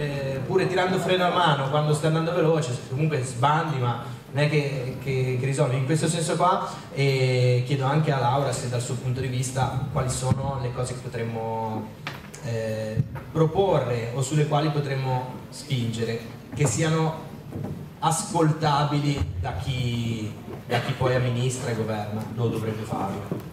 eh, pure tirando freno a mano quando sta andando veloce, comunque sbandi, ma non è che, che, che risolvi. in questo senso qua eh, chiedo anche a Laura se dal suo punto di vista quali sono le cose che potremmo eh, proporre o sulle quali potremmo spingere, che siano ascoltabili da chi, da chi poi amministra e governa, lo dovrebbe farlo.